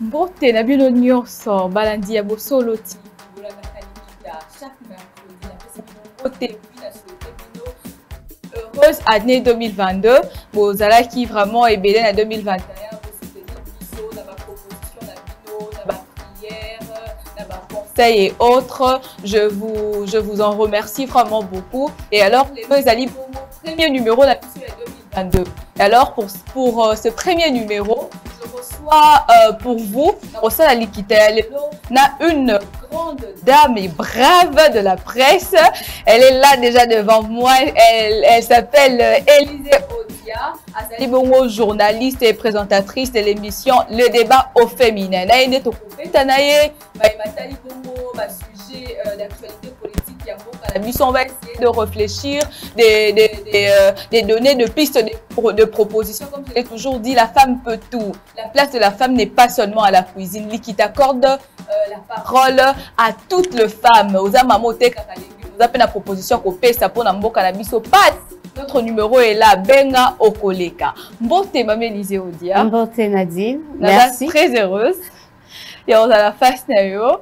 mbote na bino nyonso balandi ya bosolo ti. Bolakaka likita chaque mercredi napesi bino mbote heureuse année 2022 bozalaki vraiment ebele na 2021 bosoutenir biso na baproposition na bino na baprière na baconseil et autres je vous, je vous en remercie vraiment beaucoup. Et alors lelo ezali bongo premier numéro biso ya 2022 et alors pour, pour euh, ce premier numéro je reçois euh, pour vous Rossala Likita Lelo, na une grande dame et brave de la presse. Elle est là déjà devant moi. Elle, elle s'appelle euh, Élisée Odia. Azali bongo journaliste et présentatrice de l'émission Le débat au féminin. Na ene to kopeta na ye, ba matali bongo ba sujet euh, d'actualité politique na biso. On va essayer de réfléchir, de, de, de, euh, de donner de pistes de, de propositions. Comme je l'ai toujours dit, la femme peut tout. La place de la femme n'est pas seulement à la cuisine. Liki t'accorde la parole à toutes les femmes. Oza mamote kaka légumes. Oza pe na proposition kopesa po na mboka na biso. Pat notre numéro est là, Benga Okoleka. Mbote Mamé Lisée Odia. Mbote Nadine, Naza merci. très heureuse. Et on a la face na yo.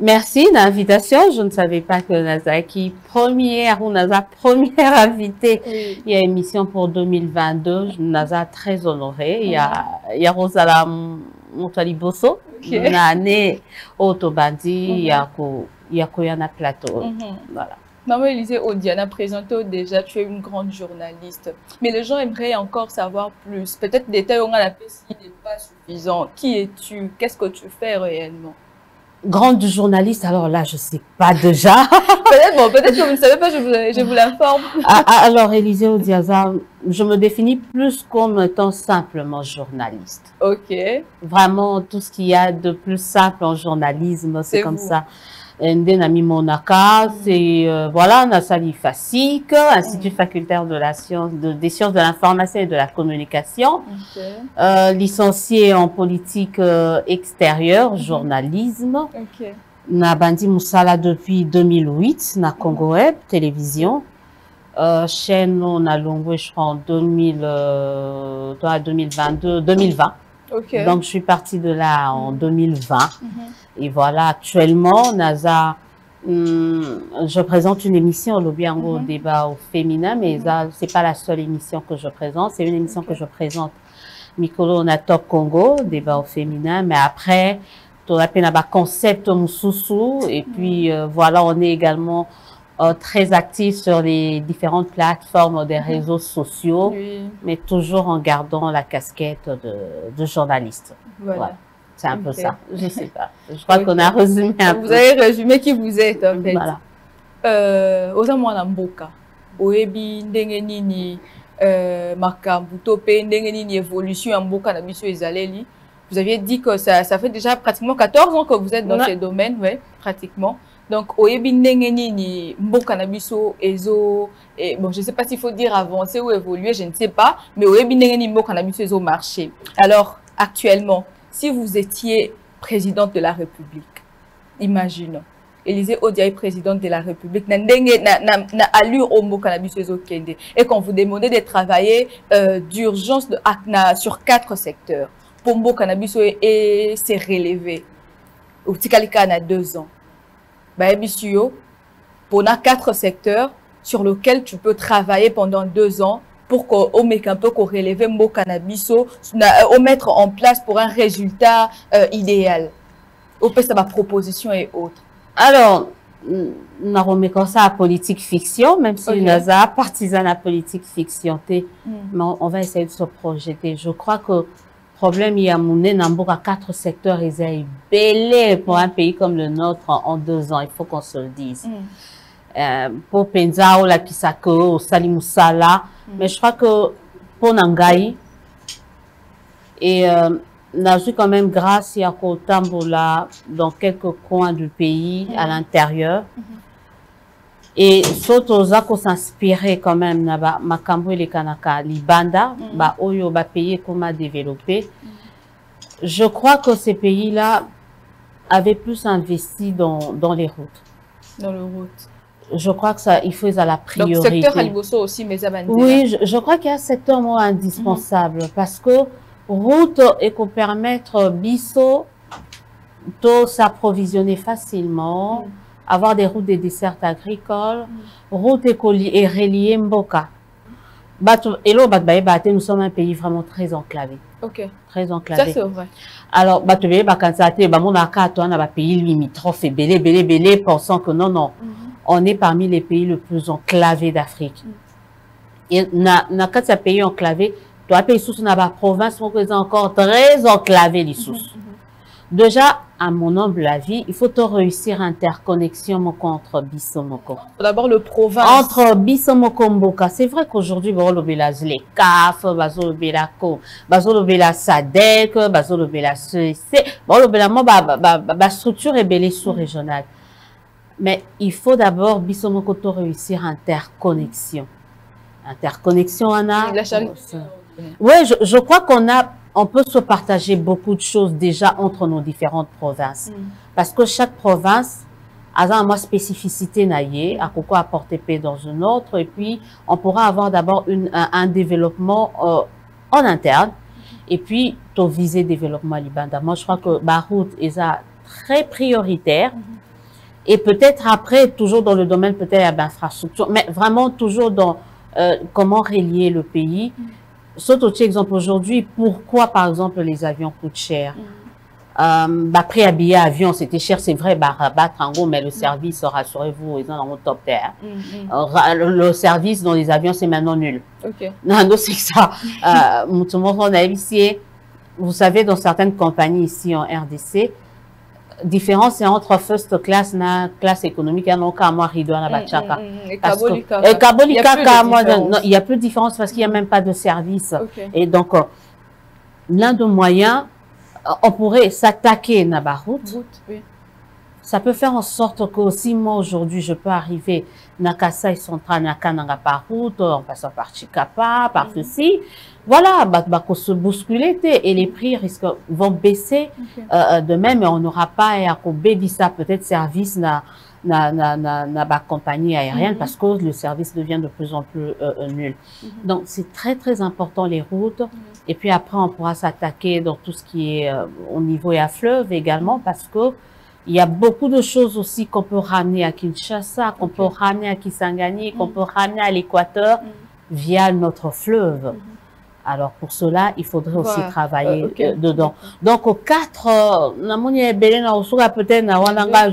Merci d'invitation. Je ne savais pas que Nazaki, première ou Naza, première invitée, il y a émission pour 2022. Je- Naza très honorée. Il y a, il y a Rosala Moutali Bosso. Ok. Nane Otobandi, il y a ko, il y a Koyana Plateau. Mhm. Voilà. Maman Élisée Odiana, présentée déjà, tu es une grande journaliste. Mais les gens aimeraient encore savoir plus. Peut-être des détails, on a la PCI n'est pas suffisant. Qui es-tu? Qu'est-ce que tu fais réellement? Grande journaliste, alors là, je sais pas déjà. Peut-être bon, peut-être que vous ne savez pas, je vous, je vous l'informe. Ah, ah, alors, Élisée Odiaza, je me définis plus comme étant simplement journaliste. Ok. Vraiment, tout ce qu'il y a de plus simple en journalisme, c'est C'est comme vous. ça. Ndenami Monaka, c'est, euh, voilà, Nassali FASIC, Institut facultaire de la science, de, des sciences de l'information et de la communication, Ok. euh, licencié en politique euh, extérieure, Mhm. journalisme, Ok. na Bandi Moussala depuis 2008, na Congo Web, télévision. Euh, chaîne, on a longué, je crois, en 2000, euh, dans 2022, 2020. Ok. Donc, je suis partie de là en 2020. Mhm. Et voilà, actuellement, NASA, hum, je présente une émission, le Biango Mhm. débat au féminin, mais Mhm. ça, c'est pas la seule émission que je présente. C'est une émission que je présente. Mikolo, on a Top Congo, débat au féminin, mais après, on a Penaba Concept Moussoussou, et puis euh, voilà, on est également euh, très actif sur les différentes plateformes des Mhm. réseaux sociaux, Oui. mais toujours en gardant la casquette de, de journaliste. Voilà. Voilà. C'est un peu Ok. ça. Je sais pas. Je crois Ok. qu'on a résumé un Vous peu. avez résumé qui vous êtes en fait. Voilà. euh, oza mwana mboka oyebi ndenge nini euh, makambo to mpe ndenge nini évolution ya mboka na biso ezaleli vous aviez dit que ça, ça fait déjà pratiquement 14 ans que vous êtes dans Ouais. ce domaine ouais, pratiquement donc oyebi ndenge nini mboka na biso ezo et, bon je sais pas s'il faut dire avancer ou évoluer je ne sais pas mais oyebi ndenge nini mboka na biso ezomarché alors actuellement si vous étiez présidente de la république imaginons Élisée Odia est présidente de la République. Na allure au biso ezokende. Et qu'on vous demandait de travailler euh, d'urgence sur quatre secteurs. Na biso et, c'est relevé. Au tikalika na deux ans. Bah pour na quatre secteurs sur lesquels tu peux travailler pendant deux ans pour qu'on mette un peu qu'on relève mboka na biso, na- au mettre en place pour un résultat euh, idéal. Au fait, ça ma proposition et autres. Alors, on a remis comme ça à politique fiction, même si Ok. on a partisan à politique fiction, Mm. mais on, on va essayer de se projeter. Je crois que problème, il y a mouné à quatre secteurs, ils ont belé pour un pays comme le nôtre en, en deux ans. Il faut qu'on se le dise. Mm. Euh, pour Penza, ou la Pisako, ou Salimoussala. Mm. Mais je crois que pour Nangaï, et euh, vu quand même grâce à Kotambola dans quelques coins du pays, à Mm. l'intérieur. et surtout qu'on s'inspirer quand même na makambo elekanaka libanda Mhm. ba oyo ba pays comment développer je crois que ces pays-là avaient plus investi dans dans les routes dans le route. Je crois que ça il faut à la Donc, priorité secteur Haliboso aussi, mais Abandi. oui, je, je crois qu'il y a un secteur moi indispensable parce que route et qu'on permettre biso de s'approvisionner facilement, Mm. avoir des routes des dessertes agricoles, route et coli- et relier Mboka. Bato- Et là, Bate, nous sommes un pays vraiment très enclavé. Ok, Très ça enclavé. c'est vrai. Alors, Bato Baye Bakansate, bah, mon akato, on a un pays limitrophe et belé, belé, belé, pensant que non, non, on est parmi les pays les plus enclavés d'Afrique. Et na, na kati ya pays enclavé, as pays sous na province moko eza encore très enclavé les sous. Déjà, à mon humble avis, il faut réussir interconnexion moko entre biso moko. D'abord le province. Entre biso moko mboka, c'est vrai qu'aujourd'hui bazo lobela zle CAF, bazo lobela ko, bazo lobela SADC, bazo lobela CEC, bazo lobela mo ba ba, ba, structure ebele sous-régionale. Mais il faut d'abord biso moko to réussir interconnexion. Interconnexion on a La charité. oui, je, je crois qu'on a, on peut se partager beaucoup de choses déjà entre nos différentes provinces. Mm. Parce que chaque province a une spécificité naïe, à quoi apporter paix dans une autre, et puis on pourra avoir d'abord une- un, un développement euh, en interne, et puis to viser développement libanda. Moi, je crois que Barout est ça très prioritaire. Et peut-être après, toujours dans le domaine peut-être de l'infrastructure, mais vraiment toujours dans euh, comment relier le pays. Saute au exemple aujourd'hui, pourquoi par exemple les avions coûtent cher euh, bah, prix à billet avion, c'était cher, c'est vrai, bah, rabattre en gros, mais le service, rassurez-vous, ils ont dans mon top terre. Mm, mm. Euh, Le, le service dans les avions, c'est maintenant nul. Ok. Non, non, c'est ça. Euh, on a ici, vous savez, dans certaines compagnies ici en RDC, différence entre first class na classe économique, il y a non qu'à moi, rideau, na bachaka. Et Kaboli Kaka. Kaboli Il y a plus de moi, différence. non, il n'y a plus de différence parce qu'il n'y a même pas de service. Et donc, euh, l'un des moyens, euh, on pourrait s'attaquer à la route. Route, oui. Ça peut faire en sorte que si moi aujourd'hui je peux arriver na Kasai Central, na Kananga par route, en passant par Chikapa, par Mhm. ceci, voilà, bah, bah, qu'on se bousculer et les prix risquent, vont baisser Ok. euh, euh, de même, et on n'aura pas à baby ça peut-être service na na na na, na ba compagnie aérienne Mhm. parce que le service devient de plus en plus euh, euh, nul. Mhm. Donc c'est très très important les routes et puis après on pourra s'attaquer dans tout ce qui est euh, au niveau et à fleuve également parce que il y a beaucoup de choses aussi qu'on peut ramener à Kinshasa, qu'on peut ramener à Kisangani, qu'on Mhm. peut ramener à l'Équateur Mm. via notre fleuve. Mhm. Alors pour cela, il faudrait aussi travailler Euh, dedans. Donc aux quatre, euh, na osuka peut-être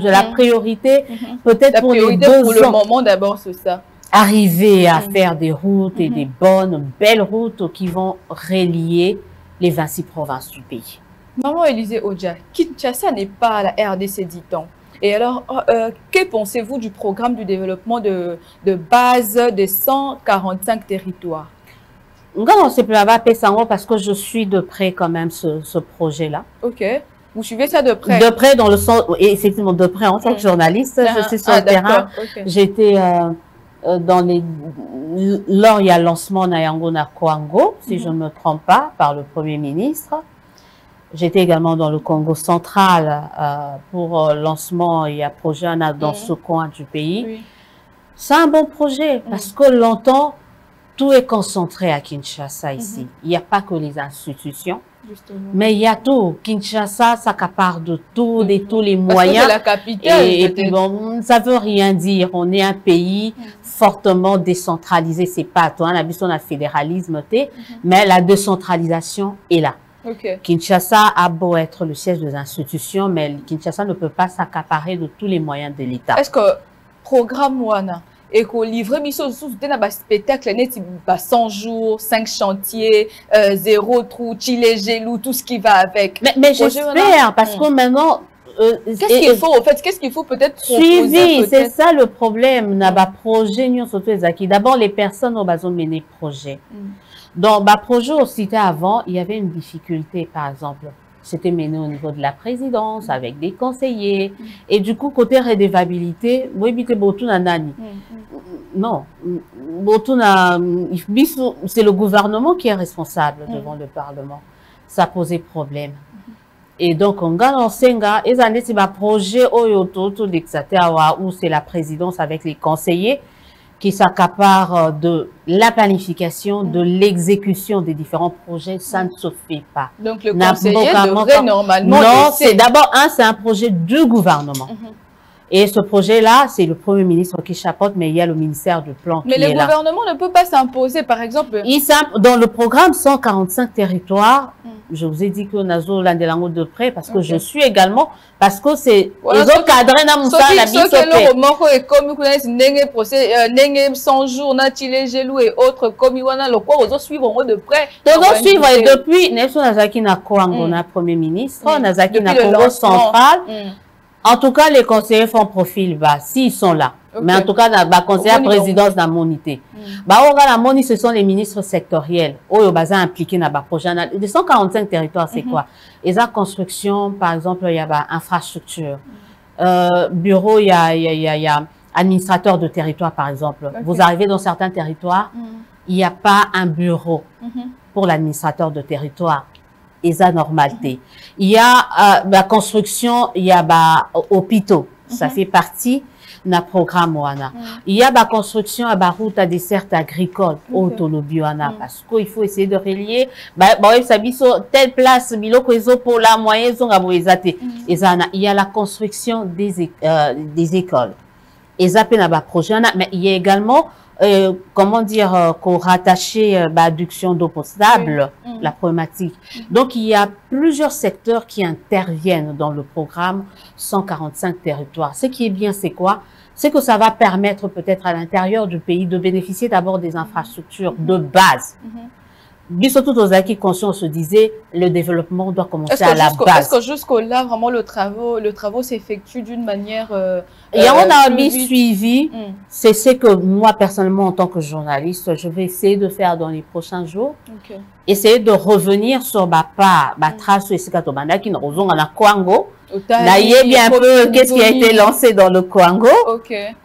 la priorité peut-être pour les priorité deux pour le ans moment d'abord, c'est ça. arriver à faire des routes et des bonnes, belles routes qui vont relier les 26 provinces du pays. Maman Élisée Oja, Kinshasa n'est pas à la RDC dit-on. Et alors, euh, que pensez-vous du programme du développement de, de base des 145 territoires? Parce que je suis de près quand même ce, ce projet-là. Ok. Vous suivez ça de près? De près dans le sens, et effectivement de près en tant que journaliste, je Ah, suis sur ah, le terrain. J'étais euh, euh, dans les lors il y a le lancement Nayango na Kwango, si Mhm. je ne me trompe pas, par le Premier ministre. J'étais également dans le Congo central euh, pour euh, lancement il y a projet Anna dans Mhm. ce coin du pays. Oui. C'est un bon projet parce que longtemps tout est concentré à Kinshasa ici. Mhm. Il n'y a pas que les institutions, Justement. mais il y a tout. Kinshasa s'accapare de tout, de Mhm. tous les Parce que moyens. c'est la capitale. Et, et puis bon, ça veut rien dire. On est un pays Mhm. fortement décentralisé. C'est pas toi, on a vu son fédéralisme, Mhm. mais la décentralisation est là. Ok. Kinshasa a beau être le siège des institutions, mais Kinshasa ne peut pas s'accaparer de tous les moyens de l'État. Est-ce que programme Wana et qu'on livre dans un spectacle net bah 100 jours, 5 chantiers, euh, zéro trou, chile gelou, tout ce qui va avec. Mais, mais j'espère, parce Mhm. que maintenant, Qu'est-ce et- qu'il faut au fait? Qu'est-ce qu'il faut peut-être Suivi, c'est ça le problème. Projet nyo surtout ezaki. D'abord les personnes au besoin de mener projet. Mm. Dans ba projet au cité avant, il y avait une difficulté par exemple. c'était mené au niveau de la présidence, avec des conseillers. Et du coup, côté redevabilité, non, c'est le gouvernement qui est responsable devant le Parlement. Ça posait problème. Et donc, on gagne en Senga, et ça un projet où c'est la présidence avec les conseillers qui s'accapare euh, de la planification, de l'exécution des différents projets, ça ne se fait pas. Donc le conseiller devrait normalement... Non, c'est d'abord, un, c'est un projet du gouvernement. Mhm. Et ce projet-là, c'est le Premier ministre qui chapeaute, mais il y a le ministère du Plan mais qui est là. Mais le gouvernement ne peut pas s'imposer, par exemple... Il dans le programme 145 territoires, mm. je vous ai dit que Nazo langue de près, parce que je suis également, parce que c'est... Voilà, ils ont cadré dans Moussa, la bisote. Procès, euh, n'engé 100 jours, Natile Gelou et autres, comme il y a le quoi, ils ont suivre de près. Ils ont suivre, et depuis, Nelson Nazaki na Kouango, na Premier ministre, mm. Nazaki na Congo central. En tout cas, les conseillers font profil bas, s'ils sont là. Mais en tout cas, la conseiller à présidence la monité. Mm. Bah, la moni, ce sont les ministres sectoriels. Oh, bah, impliqué dans le projet. Les 145 territoires, c'est mm-hmm. quoi? Et la construction, par exemple, il y a bah, infrastructure. Euh, bureau, il y a, il y a, il y a administrateur de territoire, par exemple. Vous arrivez dans certains territoires, mm. il n'y a pas un bureau mm-hmm. pour l'administrateur de territoire eza normal te ya uh, baconstruction ya bahôpitaux mm -hmm. ça mhm. fait partie na programme wana mm. ya baconstruction ya baroute à desserte agricole oyo okay. tolobi wana mm. parce que il faut essayer de relier baoyebisa ba, biso telle place biloko ezopola moyen ezonga boye eza te mm. eza na ya la construction des, euh, des écoles eza mpe na baprojet wana mais ya également euh, comment dire, euh, qu'on rattachait euh, bah, adduction d'eau potable, mm. la problématique. Donc, il y a plusieurs secteurs qui interviennent dans le programme 145 territoires. Ce qui est bien, c'est quoi? C'est que ça va permettre peut-être à l'intérieur du pays de bénéficier d'abord des infrastructures de base. Mm-hmm surtout aux acquis conscients, se disait le développement doit commencer à la base. Est-ce que jusqu'au là, vraiment, le travaux, le travaux s'effectue d'une manière. Euh, et on a euh, suivi. Hmm. C'est ce que moi, personnellement, en tant que journaliste, je vais essayer de faire dans les prochains jours. Essayer de revenir sur ma part, ma hmm. trace, ce qui nous a Kwango. Là, il y a bien un peu qu'est-ce qui a été lancé dans le Congo.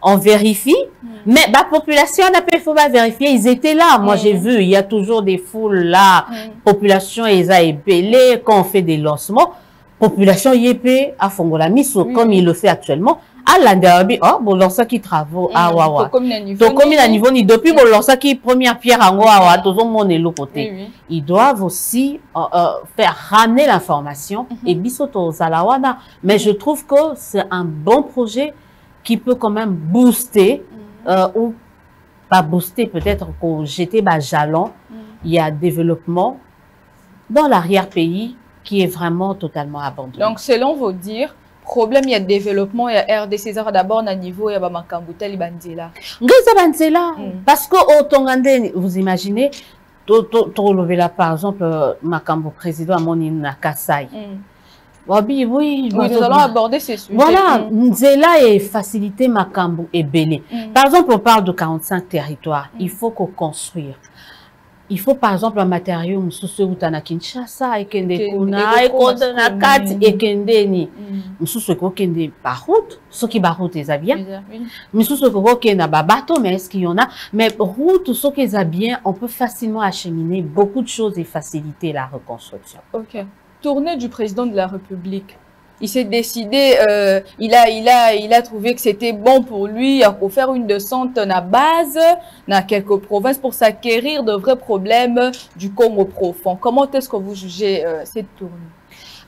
On vérifie. Hmm. Mais la population pas faut pas vérifier. Ils étaient là. Moi, j'ai vu, il y a toujours des foules là. Population, ils ont épelé quand on fait des lancements. Population yépé à Fongola Miso, comme il le fait actuellement alandela oh bolosaki travaux awa wa tokomi na niveau ni depuis bolosaki première pierre yango awa tozomona eloko te ils doivent aussi euh, euh, faire ramener l'information -hmm. et biso tozala wana mais je trouve que c'est un bon projet qui peut quand même booster mm. euh, ou pas booster peut-être qu'on jeter bas jalon mm. il y a développement dans l'arrière-pays qui est vraiment totalement abandonné. Donc, selon vos dires, problème il y a développement il y a RDC ezaka d'abord na niveau ya bamakambo tali banzela ngeza banzela mm. parce que otonga ndeni vous imaginez tolobela par exemple euh, makambo président amoni na kasai mm. oui, oui, oui, nous allons aborder ces sujets. Voilà, mm. Nzela et faciliter Makambo et Belé. Mm. Par exemple, on parle de 45 territoires. Mm. Il faut qu'on construire il faut par exemple un matériau mosusu euta na kinshasa ekende kuna ekonda na kati ekendeni mosusu ekokende baroute soki baroute eza bien misusu ekokokenda babato mais est-ce qu'il y en a? Mais route soki eza bien on peut facilement acheminer beaucoup de choses et faciliter la reconstruction. Ok. Tournée du président de la république il s'est décidé, euh, il, a, il, a, il a trouvé que c'était bon pour lui pour faire une descente à base dans quelques provinces pour s'acquérir de vrais problèmes du Congo profond. Comment est-ce que vous jugez euh, cette tournée?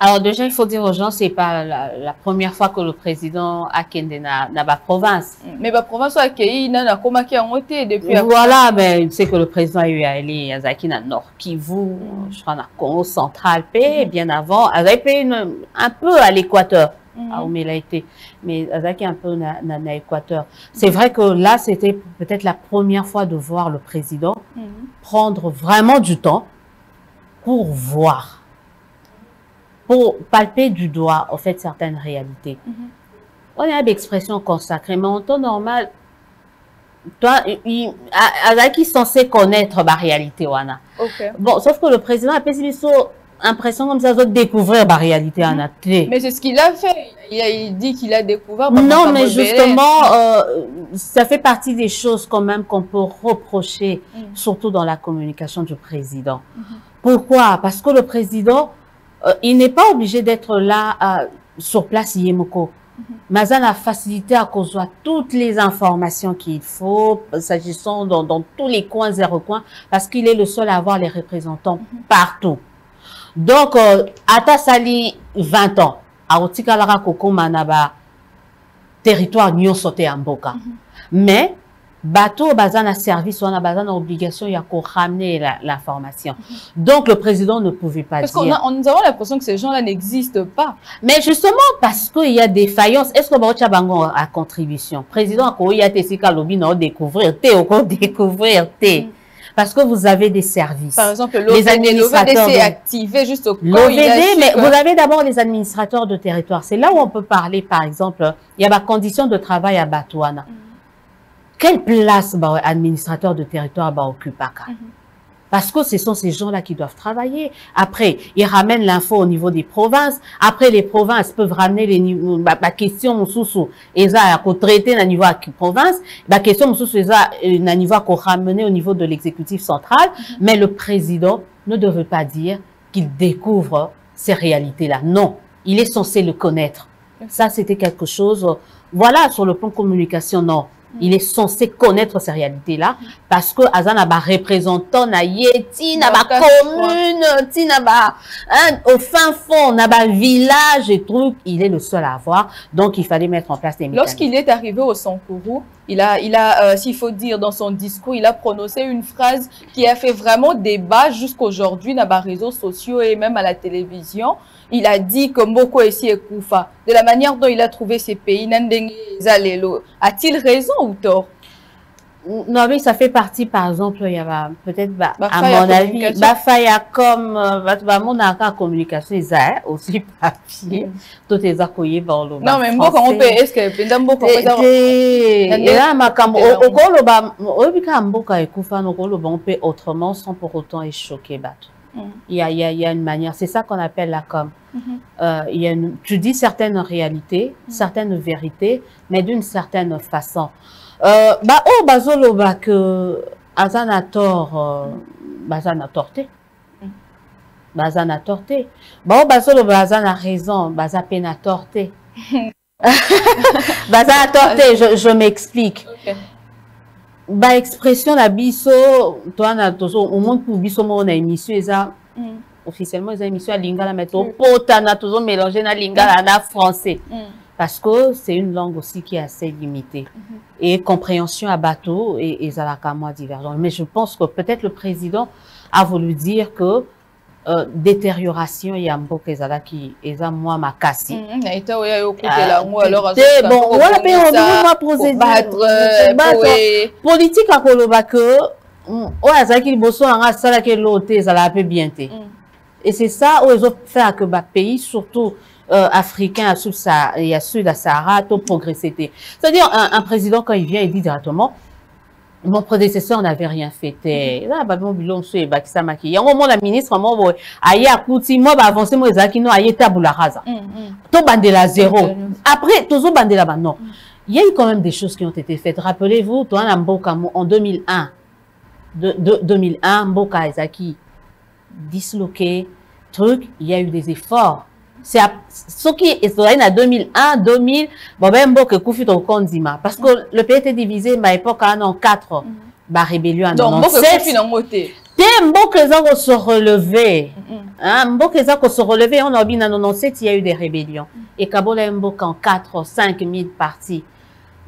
Alors déjà, il faut dire aux gens, c'est pas la, la, première fois que le président a quitté na, na province. Mm. Mais la province a accueilli na na koma qui a monté depuis. Voilà, mais c'est que le président a eu à aller à Zaki Nord Kivu, mm. je crois na Congo central, mm. bien avant, avait un peu à l'équateur. Mm -hmm. il a été, mais un peu na, na, na équateur. C'est vrai que là, c'était peut-être la première fois de voir le président -hmm. prendre vraiment du temps pour voir pour palper du doigt, en fait, certaines réalités. Mm -hmm. On a des expressions consacrées, mais en temps normal, toi, il, qui est censé connaître ma réalité, Wana. Okay. Bon, sauf que le président a pesé impression comme ça de découvrir la réalité en athlète. Mais c'est ce qu'il a fait. Il, a, il dit qu'il a découvert. Non, mais justement, euh, ça fait partie des choses quand même qu'on peut reprocher, mm. surtout dans la communication du président. Mm-hmm. Pourquoi? Parce que le président, euh, il n'est pas obligé d'être là euh, sur place Yemoko. Mazan a facilité à cause de toutes les informations qu'il faut, s'agissant dans, dans, tous les coins et recoins, parce qu'il est le seul à avoir les représentants partout. Donc, euh, Ata Sali, 20 ans, à Otikalara Koko Manaba, territoire Nyon Sote Amboka. Mais, bateau bazana service on a bazana obligation il y a qu'à ramener l'information donc le président ne pouvait pas parce dire parce qu'on nous avons l'impression que ces gens-là n'existent pas mais justement parce qu'il y a des faillances est-ce que baocha bango a contribution? Président ko y a tesika lobby non découvrir té au découvrir té mm. parce que vous avez des services. Par exemple, l'OVD s'est activé juste au L'OVD, mais vous avez d'abord les administrateurs de territoire. C'est là où on peut parler, par exemple, il y a ma condition de travail à Batouana. Mm quelle place bah, administrateur de territoire bah, occupe mm Parce que ce sont ces gens-là qui doivent travailler. Après, ils ramènent l'info au niveau des provinces. Après, les provinces peuvent ramener les niveaux, bah, bah, question sous et ça, à traiter au niveau la province. Bah, question sous et ça, à niveau qu'on ramener au niveau de l'exécutif central. Mhm. Mais le président ne devait pas dire qu'il découvre ces réalités-là. Non. Il est censé le connaître. Ça, c'était quelque chose, voilà, sur le plan communication, non il est censé connaître ces réalités-là parce que Azan a représentant na yeti na ba commune, ti na ba hein, au fin fond, na ba village et trucs, il est le seul à avoir. Donc il fallait mettre en place des mécanismes. Lorsqu'il est arrivé au Sankourou, il a, il a, euh, s'il faut dire dans son discours, il a prononcé une phrase qui a fait vraiment débat jusqu'aujourd'hui dans les réseaux sociaux et même à la télévision. Il a dit que Moko ici est Koufa. De la manière dont il a trouvé ces pays, a-t-il raison ou tort? Non, mais ça fait partie, par exemple, il y a peut-être, bah, à mon avis, Bafaya comme, bah, mon accord communication, ils ont aussi papier, tout est accueilli par le Non, mais moi, on peut, est-ce que, pendant beaucoup, et là, ma cam, au bah, au mboka, et koufa, no colo, on peut autrement, sans pour autant être choqué, bah, il y a, il y a, il y a une manière, c'est ça qu'on appelle la com. Mm-hmm. euh, il y a une, tu dis certaines réalités, mm-hmm. certaines vérités, mais d'une certaine façon. Euh, bah oh bazoloba que aza na tort euh, baza na tort te baza na tort te bao bazoloba aza na raison baza mpe na tort te baza na tort te je, je m'explique okay. Baexpression na biso towana tozo omoni pour biso moko na émission eza mm. officiellement eza émission ya lingala mais topotana tozomélange na lingala na français mm. parce que c'est une langue aussi qui est assez limitée. Mm -hmm. Et compréhension à bateau et, et moins divergent. Mais je pense que peut-être le président a voulu dire que euh, détérioration ya mboka ezalaki eza mwa makasi bon wana mpe omoma politique akoloba ke oyo azalaki liboso yanga asalaki eloo te ezalaka mpe bien te mm. et c'est ça oyo ezofere que bapays surtout euh, africain il y a sud à Sahara tout progressé. C'est-à-dire un, un, président quand il vient il dit directement mon prédécesseur n'avait rien fait. Là bah bon bilon so ba kisa maki yango la ministre mo boy aye akuti mo ba avancer mo ezaki no aye tabula rasa mm, mm. to bandela zéro. Après toujours bandela ba non. Il y a eu quand même des choses qui ont été faites. Rappelez-vous toi en Mboka en 2001 de, de 2001 Mboka ezaki disloqué truc il y a eu des efforts c'est ce qui est en 2001 2000 bon ben mboka ekufi tokondima parce que le pays était divisé ma époque wana en quatre mm -hmm. ba rébellion en 97 te mboka eza kose relever. Mboka eza kose relever on alobi na 97 il y a eu des rébellions. Mm -hmm. et kabola mboka en 4 5 000 parties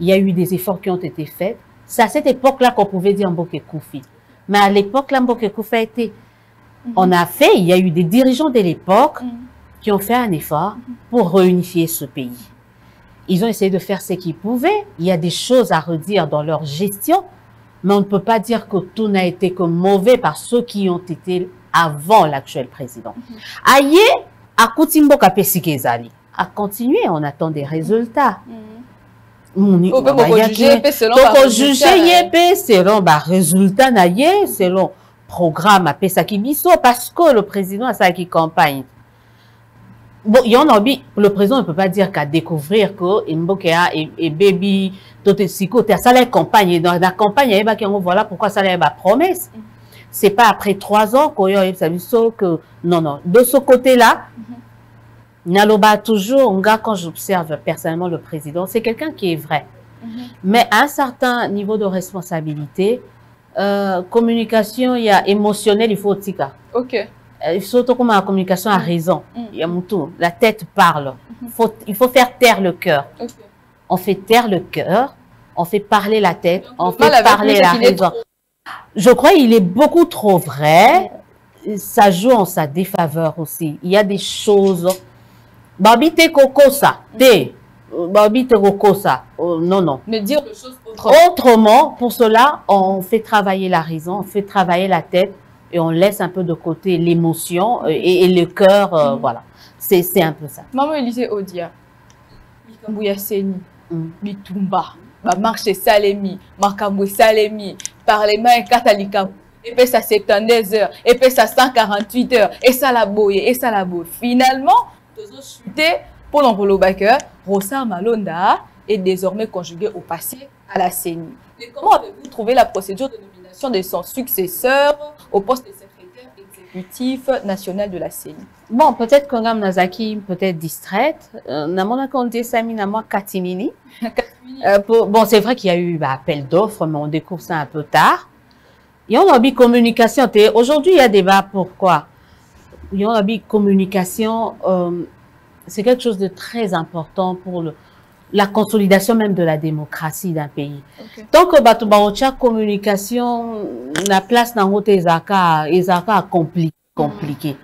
il y a eu des efforts qui ont été faits. C'est à cette époque là qu'on pouvait dire mboka ekufi mais à l'époque là mboka ekufi a été. -hmm. on a fait il y a eu des dirigeants de l'époque mm -hmm qui ont fait un effort pour réunifier ce pays. Ils ont essayé de faire ce qu'ils pouvaient. Il y a des choses à redire dans leur gestion, mais on ne peut pas dire que tout n'a été que mauvais par ceux qui ont été avant l'actuel président. Aïe, à Koutimbo Kapesikezali, à continuer, on attend des résultats. On peut juger selon selon résultat selon programme à Pesaki parce que le président a ça qui campagne. Bon, il y en a le président ne peut pas dire qu'à découvrir que Mbokea et, et Baby, d'autres Siko, ça la campagne. Dans la campagne, il y a voilà pourquoi ça la promesse. C'est pas après trois ans qu'on y a que, non, non. De ce côté-là, Naloba toujours, quand j'observe personnellement le président, c'est quelqu'un qui est vrai. Mais à un certain niveau de responsabilité, euh, communication, il y a émotionnel, il faut tika. Ok. Euh, surtout comme la communication a raison. Mm. A tout. La tête parle. Faut, il faut faire taire le cœur. On fait taire le cœur, on fait parler la tête, Donc, on fait parler la raison. Je crois qu'il est beaucoup trop vrai. Ça joue en sa défaveur aussi. Il y a des choses. Babi te kokosa. Te. Babi te kokosa. Oh, non, non. Mais dire les choses autrement. Autrement, pour cela, on fait travailler la raison, on fait travailler la tête et on laisse un peu de côté l'émotion euh, et, et le cœur. euh, Mhm. Voilà. C'est un peu ça. Maman Élisée Odia, Mikambu Yasseni, Mm. Bitumba, Bamarche Salemi, Makambu Salemi, Parlement et. Et puis ça 72 heures, et puis ça 148 heures, et ça la boye, et ça la boye. Finalement, chutés pour l'envolo Baker, Rosa Malonda est désormais conjugué au passé à la CENI. Mais comment avez-vous trouvé la procédure de nomination de son successeur au poste de secrétaire exécutif national de la CENI Bon, peut-être que Mme Nazaki peut être distraite. Euh, Namona Konde Sami Namwa Katinini. Euh, pour- bon, c'est vrai qu'il y a eu bah, appel d'offres, mais on découvre ça un peu tard. Il y a une communication. Aujourd'hui, il y a débat. Pourquoi? Il y a une communication. euh, c'est quelque chose de très important pour le, la consolidation même de la démocratie d'un pays. Ok. Tant que bato baotia communication na place na ngote ezaka ezaka compliqué compliqué.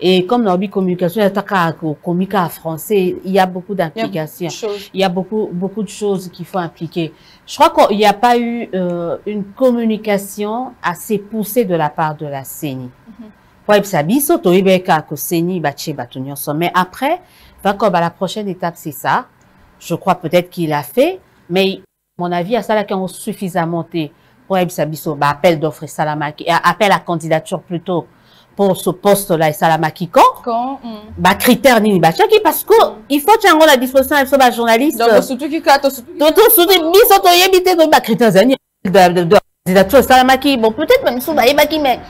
Et comme dans la communication, il y a français, il y a beaucoup d'implications. Il y a beaucoup, beaucoup de choses qu'il faut impliquer. Je crois qu'il n'y a pas eu euh, une communication assez poussée de la part de la CENI. Nyonso. Mais après, la prochaine étape, c'est ça. je crois peut-être qu'il a fait mais mon avis asalaki yango suffisamment te po ayebisa biso baappel d'offre esalamaki euh, appel à candidature plutôt pour ce poste là esalamaki quand? Mm. bacritère nini batiaki parce que mm. il faut tia yango na disposition na biso bajournaliste biso toyebi te toyebi bacritère ezali candidature esalamaki bon peut-être bamiso bayebaki mais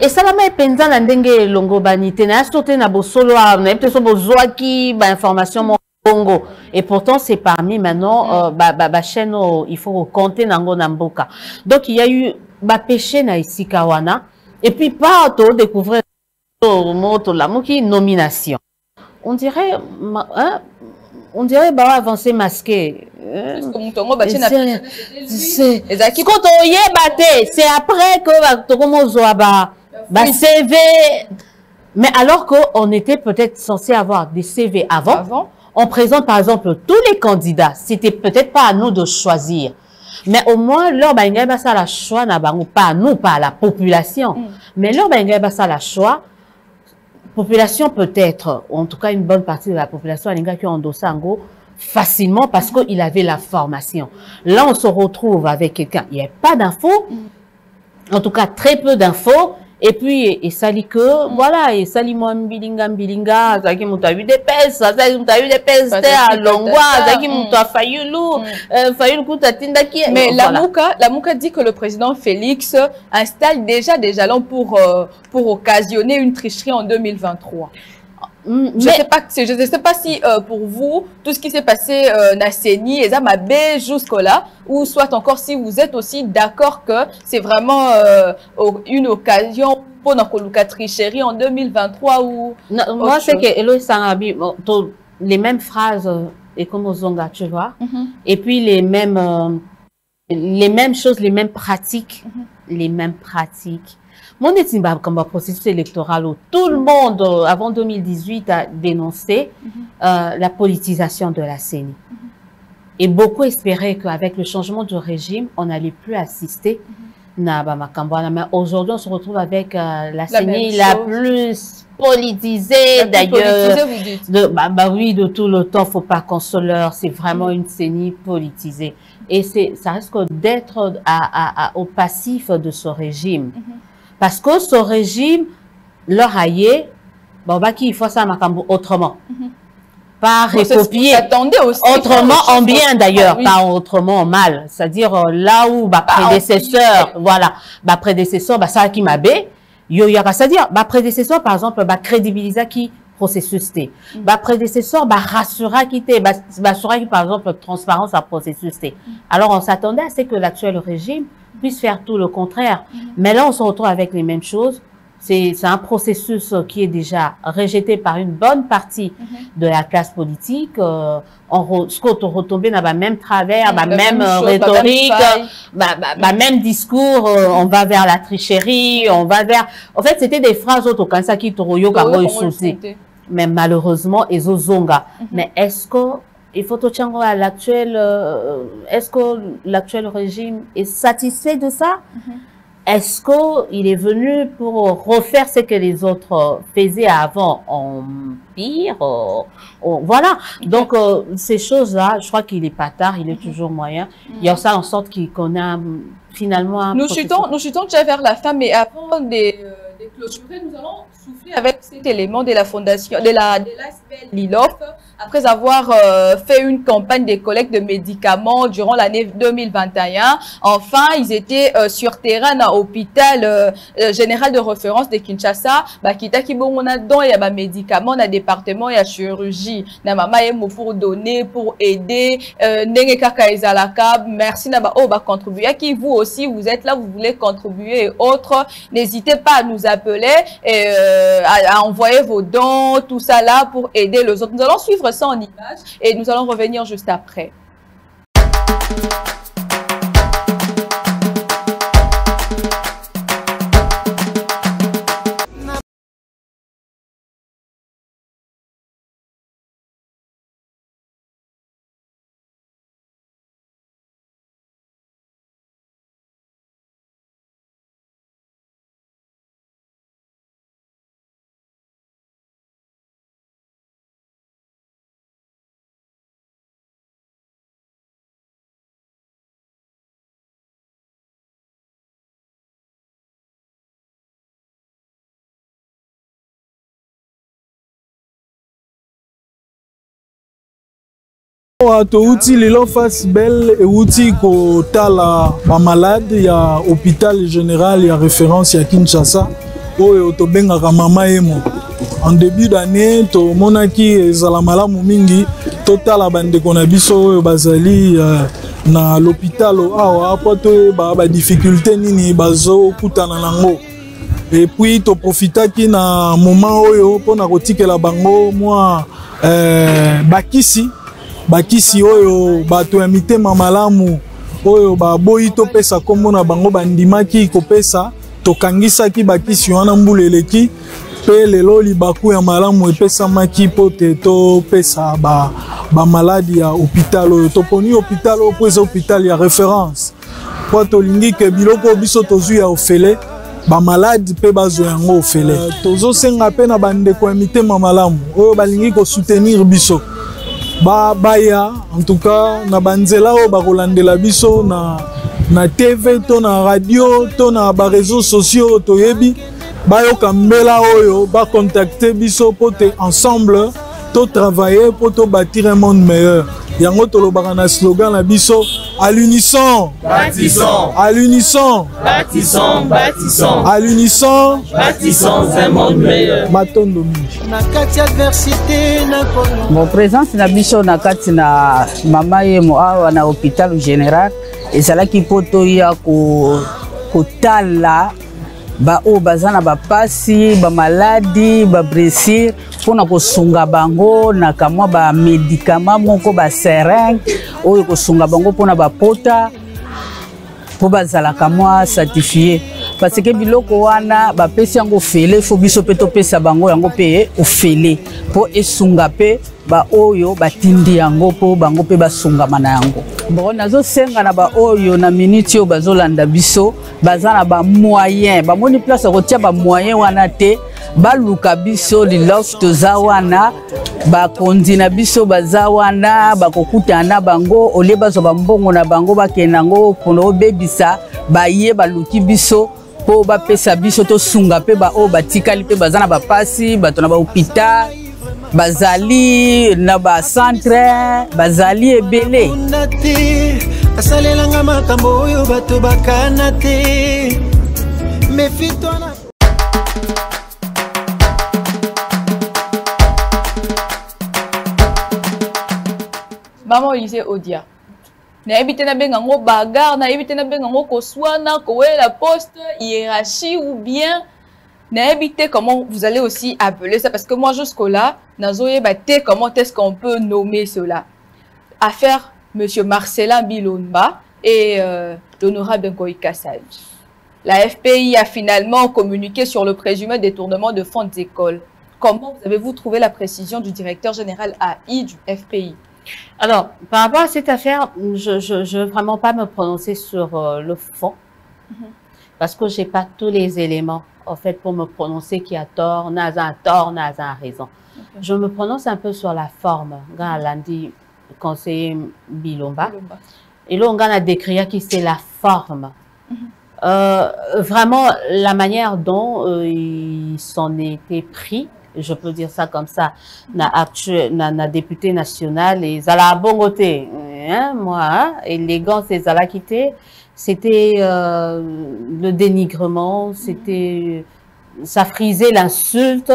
esalama epenza na ndenge elongobani te nayaso te na bosolo nayebi te so bozwaki bainformation moko bongo et pourtant c'est parmi maintenant euh, ba, ba, ba chaîne oyo il faut compter nango na mboka donc il y a eu bapêché na esika wana et puis pas todécouvrir mo tolamuki nomination. On dirait hein, on dirait bah avancer masqué. Hein. Parce que moto yango batie na C'est- après que tokomozwa ba ba Oui. CV mais alors que on était peut-être censé avoir des CV avant. Avant. On présente par exemple tous les candidats. C'était peut-être pas à nous de choisir. Mais au moins leur balingai basala choix na pas à nous pas à la population. Mm. mais leur balingai basala choix population peut-être, ou en tout cas une bonne partie de la population alinga qui endossé yango facilement parce qu'il avait la formation. Là, on se retrouve avec quelqu'un, il n'y a pas d'infos, en tout cas très peu d'infos, et puis, et ça dit que, voilà, dit moi, mbilinga, mbilinga, ça dit mouta eu des pèses, ça dit mouta eu des pèses, Pas t'es à de- Longwa, pas de- ça dit mouta fayulu, Mm. euh, fayulu kuta tindaki. Mais voilà. la Mouka, la Mouka dit que le président Félix installe déjà des jalons pour, euh, pour occasionner une tricherie en 2023. Mm, Je ne sais pas, je sais pas si euh, pour vous, tout ce qui s'est passé euh, na Seni et Zamabé jusque-là, ou soit encore si vous êtes aussi d'accord que c'est vraiment euh, une occasion pour notre tricherie en 2023 ou Non, moi, c'est que Sangabi, les mêmes phrases euh, et comme aux Zonga, tu vois. Et puis les mêmes, les mêmes choses, les mêmes pratiques, les mêmes pratiques. Mon étimba comme un processus électoral où tout le monde, euh, avant 2018, a dénoncé euh, la politisation de la CENI. Et beaucoup espéraient qu'avec le changement de régime, on n'allait plus assister wana. Mais aujourd'hui, on se retrouve avec euh, la CENI la plus politisée d'ailleurs. De, bah, bah oui, de tout le temps, faut pas qu'on se leurre. C'est vraiment une CENI politisée. Et c'est, ça risque d'être à, à, à- au passif de ce régime. Parce que ce régime leur aïe bon bah qui il faut ça makambo autrement pas c'est ce qu'on recopier s'attendait aussi. autrement en bien d'ailleurs Ah oui. pas autrement en mal c'est-à-dire euh, là où bah, Pas en prédécesseur voilà bah prédécesseur bah ça qui m'a bé yo yaka c'est-à-dire bah prédécesseur par exemple bah crédibiliser qui processus té Mm. bah prédécesseur bah rassura qui té bah bah assurer qui par exemple transparence à processus té Mm. alors on s'attendait à ce que l'actuel régime puisse faire tout le contraire mais là on se retrouve avec les mêmes choses c'est c'est un processus qui est déjà rejeté par une bonne partie de la classe politique. Euh, on qu'on retombé dans la même travers, la La même, même euh, chose, la même rhétorique, bah, bah, bah, même discours. euh, on va vers la tricherie, on va vers. En fait, c'était des phrases autres comme ça qui toroyo le. Mais malheureusement, ils ont zonga. Mhm. Mais est-ce que il faut tout tchango à l'actuel, euh, est-ce que l'actuel régime est satisfait de ça? Mhm. Est-ce qu'il est venu pour refaire ce que les autres faisaient avant en pire? Euh, Voilà. Donc, euh, ces choses-là, je crois qu'il n'est pas tard, il est toujours moyen. Il y a ça en sorte qu'on a finalement un Nous chutons, nous chutons déjà vers la fin, mais avant de, euh, de clôturer, nous allons souffler avec cet élément de la fondation, de la, de l'ASBL Lilof, après avoir euh, fait une campagne de collecte de médicaments durant l'année 2021. Enfin, ils étaient euh, sur terrain à l'hôpital euh, euh, général de référence de Kinshasa. Bah, kita kibongo na don, il y a des médicaments, na département, il y a chirurgie. Na mama yemo pour donner, pour aider, euh, ndenge kaka ezalaka. Merci na ba, oh, ba contribuer. Qui vous aussi, vous êtes là, vous voulez contribuer et autres. N'hésitez pas à nous appeler et euh, à, à envoyer vos dons, tout ça là pour aider les autres. Nous allons suivre ça en image et nous allons revenir juste après. Awa touti lelo face belle euti kotala bamalade ya hôpital général ya référence ya kinshasa oyo tobengaka mama emo en début d'année tomonaki ezala malamu mingi totala bandeko na biso oyo bazali uh, na l'hôpital awa mpo toyeba badifficulté nini bazokutana nango. Epuis toprofitaki na moment oyo mpona kotikela bango mwa eh, bakisi bakisi oyo bato ya mitema malamu oyo baboyi topesa nkombo na bango bandimaki kopesa tokangisaki bakisi wana mbula eleki mpe lelo libaku ya malamu epesamaki mpo te topesa bamaladi ba ya hôpital oyo. Toponi hôpital oyo mpo eza hôpital ya référence. Mpo tolingi ke biloko oyo biso tozwi ya ofele bamaladi mpe bazwa yango ofele. Uh, tozosenga mpe na bandeko ya mitema malamu oyo balingi kosoutenir biso baya en tout cas na banzela oyo bakolandela biso na, na tv to na radio to na bareseau sociaux oyo toyebi bayoka mbela oyo bacontacte biso mpo te ensemble totravaille mpo tobâtir un monde meilleur. Yango tolobaka na slogan na biso à l'unisson. Bâtissons, à l'unisson. Bâtissons, bâtissons, à l'unisson. Bâtissons un monde meilleur. matondo mingi. Na kati adversité nakona bon présence na biso na kati na mama yemo awa na hôpital général ezalaki mpo toya ko- kotala baoyo baza na bapasi bamaladi bablessure mpona kosunga bango na kamwa bamedikama moko baseringue oyo kosunga bango mpona bapota mpo bazalaka mwa certifie parce que biloko wana bapesi yango ofele fo biso mpe topesa bango yango mpe ofele mpo esunga mpe baoyo batindi yango mpo bango mpe basungama na yango. Bon nazosenga na baoyo na miniti oyo bazolanda biso baza na bamoyen bamoni place ya kotia bamoyen wana te baluka biso lilof toza wana. Bakonzi na biso baza wana bakokutana na bango. Olie bazwa bambongo na bango bakende yango mpona obebisa baye baluki biso mpo bapesa biso tosunga mpe baoyo batikali mpe baza na bapasi bato na bahôpital bazali na bacentre bazali ebele. Asalelanga makambo oyo bato bakana te. Mefitwa na mama olise odia nayebi te bagarre nayebi te nabenga yango koswana kowelela poste hiérarchie ou bien nayebi te comment vous allez aussi appeler ça? Parce que moi jusqu'au là nazoyeba te comment est-ce qu'on peut nommer cela? Affaire monsieur Marcelin Bilomba et euh, l'honorable Ngoï Kassaj. La FPI a finalement communiqué sur le présumé détournement de fonds d'école. Comment vous avez-vous trouvé la précision du directeur général AI du FPI Alors, par rapport à cette affaire, je ne veux vraiment pas me prononcer sur euh, le fond, parce que j'ai pas tous les éléments, en fait, pour me prononcer qui a tort, Naza a tort, Naza a raison. Je me prononce un peu sur la forme. Quand lundi, conseiller Bilomba, et là, on a décrit qui c'est la forme. Euh, vraiment, la manière dont euh, il s'en était pris, je peux dire ça comme ça, na, actu- na, na député national, et Zala Bongote, hein, moi, hein, élégance et Zala quitté, c'était euh, le dénigrement, c'était, ça frisait l'insulte,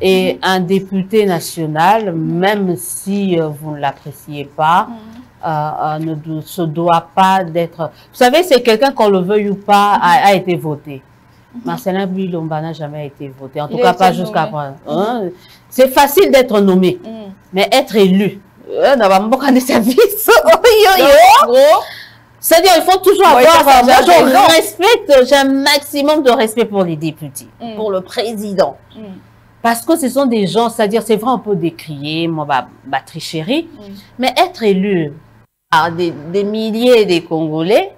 et un député national, même si euh, vous ne l'appréciez pas, euh, euh, ne se doit pas d'être. Vous savez, c'est quelqu'un qu'on le veuille ou pas a, a été voté. Marcelin Bilomba n'a jamais été voté, en tout Il cas pas jusqu'à présent. Hein? C'est facile d'être nommé, Mm. mais être élu. euh, n'a pas beaucoup de service. Oh, C'est-à-dire, il faut toujours Ouais, avoir. Moi, je respecte, j'ai un maximum de respect pour les députés, Mm. pour le président. Mm. Parce que ce sont des gens, c'est-à-dire, c'est vrai, on peut décrier, moi, bah, bah, tricherie, Mm. mais être élu par des, des milliers de Congolais,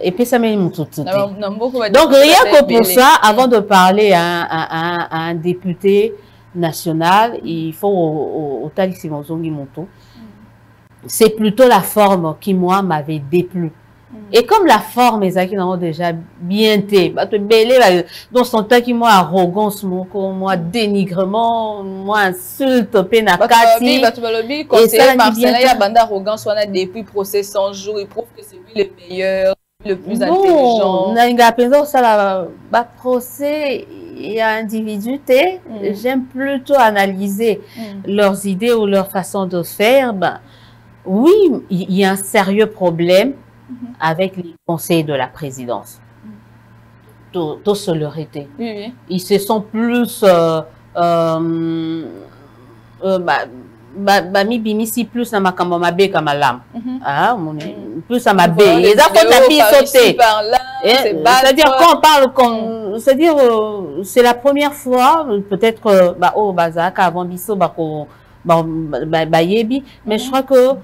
epesameli motutu te. donc rien que pour ça avant de parler à, à, à, à un député national il faut otalisi ozongi moto mm. c'est plutôt la forme qui moi m'avait déplu. Mm. Et comme la forme ezalaki nango déjà bien te bato ebele donc sontaki mwa arrogance moko mwa mm. dénigrement mwa insulte mpe na kati bato balobi conseiller marcelin ya banda arrogance wana depuis procès 100 jours il prouve que c'est lui le meilleur. Le plus Bon, intelligent nalinga mpenza osala baprocès ya individuité Mm. j'aime plutôt analyser Mm. leurs idées ou leur façon de faire ben, oui il y a un sérieux problème Mhm. avec les conseils de la présidence tout, se leur était ils se sont plus euh, euh, euh, ba- ba- bamibimisi plus na makambo mabe ka malamu Mhm. Ah, mon- Mm. plus à ma Voilà, baie. les Les enfants vidéos tapis par ici, sauter. par là, c'est battre. C'est-à-dire quand on parle, comme, c'est-à-dire euh, c'est la première fois, peut-être euh, bah oh bazaka avant biso bah ko bah bah, yebi, mais je crois que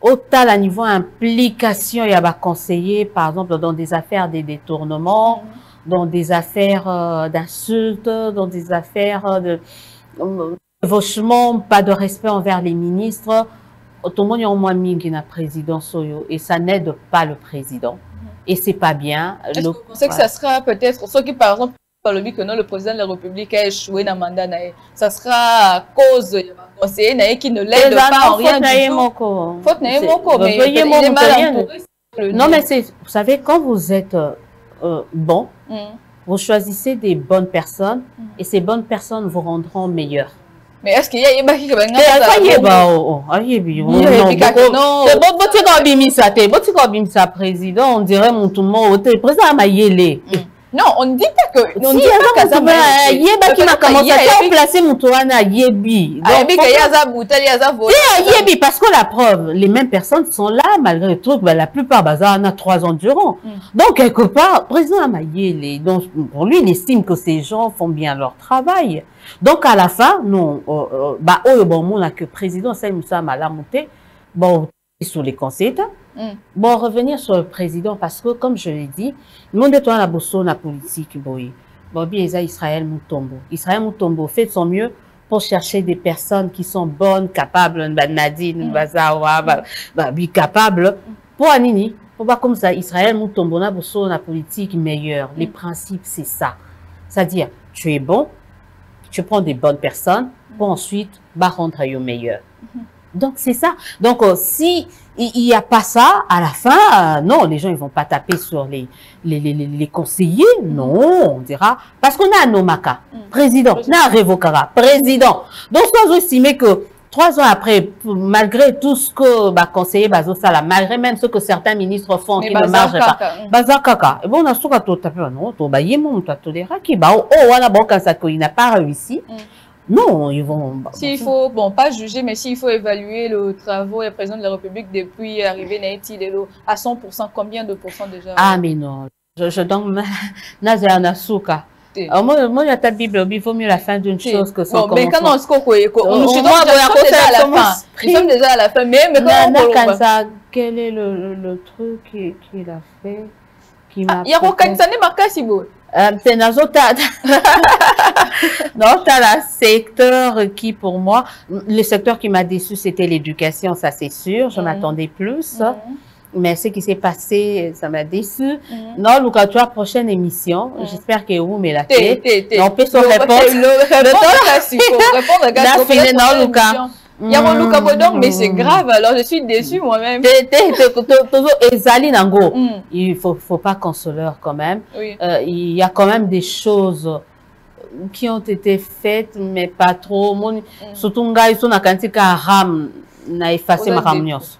au tal à niveau implication il y a bah conseiller par exemple dans des affaires des détournements, dans des affaires euh, d'insultes, dans des affaires euh, de chevauchement, pas de respect envers les ministres. Autrement, il y a au moins mingi na président Soyo et ça n'aide pas le président. Et c'est pas bien. Est-ce que vous pensez que ça sera peut-être ceux qui par exemple balobi que non le président de la République a échoué dans le mandat na ye, ça sera à cause ya conseiller na ye qui ne l'aide Eh ben pas en rien du tout moko. faute na ye moko mais il mon est mal entouré Non, mais c'est, vous savez, quand vous êtes euh, bon, Mm. vous choisissez des bonnes personnes Mhm. et ces bonnes personnes vous rendront meilleurs. mais est ce que ye ayebaki ke ayeba o ayebi botika obimisa te botika obimisa président? On dirait mutu moo oh, te président amayele. Mm. Non on ne dit pas que Si, ne dit pas aza que ça motu ayebaki makambo ta oplace motu wana ayebi ayebi parce que la preuve les mêmes personnes sont là malgré le truc bah, la plupart baza wana trois ans durant. Mm. donc quelque part président amayele donc pour lui il estime que ces gens font bien leur travail. Donc à la fin non euh, euh, bah oyo bomona que président asali mosala malamu te bon sur les conseils Mm. Bon, revenir sur le président, parce que, comme je l'ai dit, le monde est la bosso, la politique, boy? Bobby Israël Moutombo. Israël Moutombo fait de son mieux pour chercher des personnes qui sont bonnes, capables, bah, Nadine, Mm. Bazawa, bah, bah, bi- capables, pour Anini, Pour voir comme ça, Israël, tombons là pour la politique meilleure. Les Mm. principes, c'est ça. C'est-à-dire, tu es bon, tu prends des bonnes personnes, pour ensuite, bah, rendre au meilleur. Donc, c'est ça. Donc, euh, si il n'y a pas ça, à la fin, euh, non, les gens, ils vont pas taper sur les, les, les, les- conseillers. Non, on dira. Parce qu'on a un Nomaka, Mm. président, on a un Révokara, président. Donc, on doit estimer que trois ans après, malgré tout ce que bah, conseiller Bazo Sala, malgré même ce que certains ministres font qui ne baza marchent pas, mm. baza kaka et bon na suka to tape non to ba yemo mutu atoleraki ba oh wana baokanisa qu'il n'a pas réussi Mm. Non ils vont bah, S'il faut, bon, pas juger, mais s'il faut évaluer le travaux du président de la République depuis arrivé Naïti Lelo à 100%, combien de pourcents déjà? Ah mais non je, je donc naza na suka Te. Alors, moi moi ya ta bible il vaut mieux la fin d'une chose que son Bon, mais quand on se coco, on nous sommes moi, déjà à la fin. se Nous sommes déjà à la fin, mais, mais quand on quel est le, le, le truc qu'il a fait qui m'a il y a Makasibo. Euh, c'est dans t'as la secteur qui, pour moi, le secteur qui m'a déçu, c'était l'éducation, ça c'est sûr. Je m'attendais plus. Mais ce qui s'est passé, ça m'a déçu. Non, Lucas, tu as prochaine émission. J'espère que vous me la on peut se répondre. le- Répondre à Kassiko, répondre à La Kassiko. fine, peut-être non, Lucas. Émission. Il y a mon Lucas Bodong, mais c'est grave, alors je suis déçue moi-même. T'es- Ezali Nango. Mm, Il faut, faut pas consoleur quand même. Oui. Euh, il y a quand même des choses qui ont été faites, mais pas trop. Mon- surtout ngai so nakanisi ka ram na efface makambo nyonso.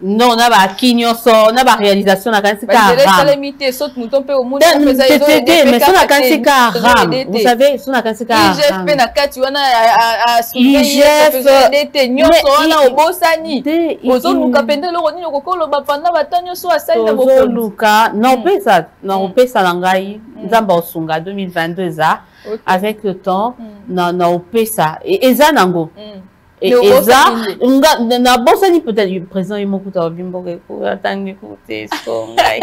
donc na baki nyonso na baréalisation nakanisi karamtete mais so nakanisi ka ram vous savez so nakanisi karampe na kati wana asuete nyonso wana obosani. ozoluka mpenza eloko nini okoki oloba panda bata nyonso asali na bokoluka nakopesa nakopesa na ngai nzambe osunga 2022 eza avec le temps na opesa eza nango. eza nabosani peut-être présent ye moko to alobi mboka atangi kote so ngai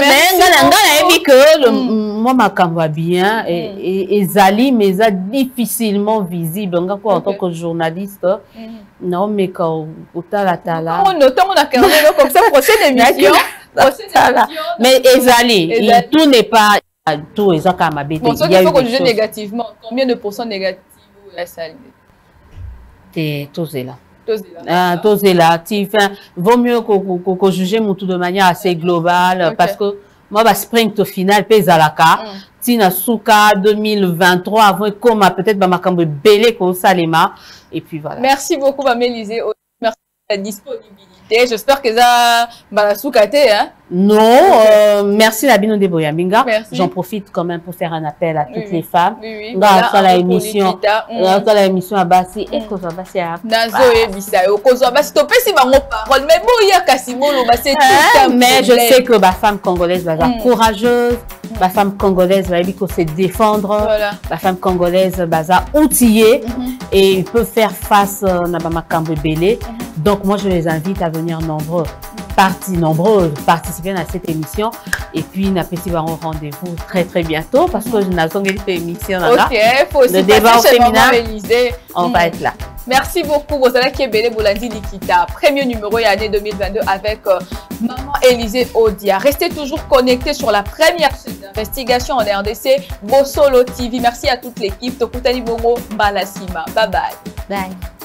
mais ngai nayebi ke mwa makambo ya bien ezali mais eza difficilement visible. Nga kuwa en tant que journaliste naomeka kotalatala mais ezali tout n'est pas tout eza kaka mabe te négativement combien de pourcent négative esali te tozela. Tozela. Ah, ti enfin vaut mieux ko- ko- ko- kojuge mutu de manière assez globale Ok. parce que moi basprint final mpe ezalaka Mm. ntina suka 2023 avant ekoma peut-être bamakambo ebele kosalema et puis voilà. Merci beaucoup bamélisé merci la disponibilité j'espère que eza mbala suka te hein. Non euh, merci na bino nde boyambinga. J'en profite quand même pour faire un appel à toutes Oui, les femmes. Nga asala émission. Mm. asala émission ya basi ekozwa basi ya nazoyebisa yo. Kozwa basi topesi bango parole. Mais boya kasi boloba un mais je sais que ma femme congolaise va Mm. courageuse, ma femme congolaise va dire se défendre, voilà. Ma femme congolaise va être outillée Mhm. et il peut faire face à Nabamakambo Bélé. Donc moi je les invite à venir nombreux, partie nombreux, participer à cette émission et puis na petit baron rendez-vous très très bientôt parce que je n'ai pas cette émission là. ok faut aussi Le débat au Élysée. On Mm. va être là. Merci beaucoup, Rosalaki Ebele Bolandi Likita. Premier numéro et année 2022 avec euh, Maman Élisée Odia. Restez toujours connectés sur la première chaîne d'investigation en RDC, Bosolo TV. Merci à toute l'équipe. Tokutani Bongo, Balasima. Bye bye. Bye.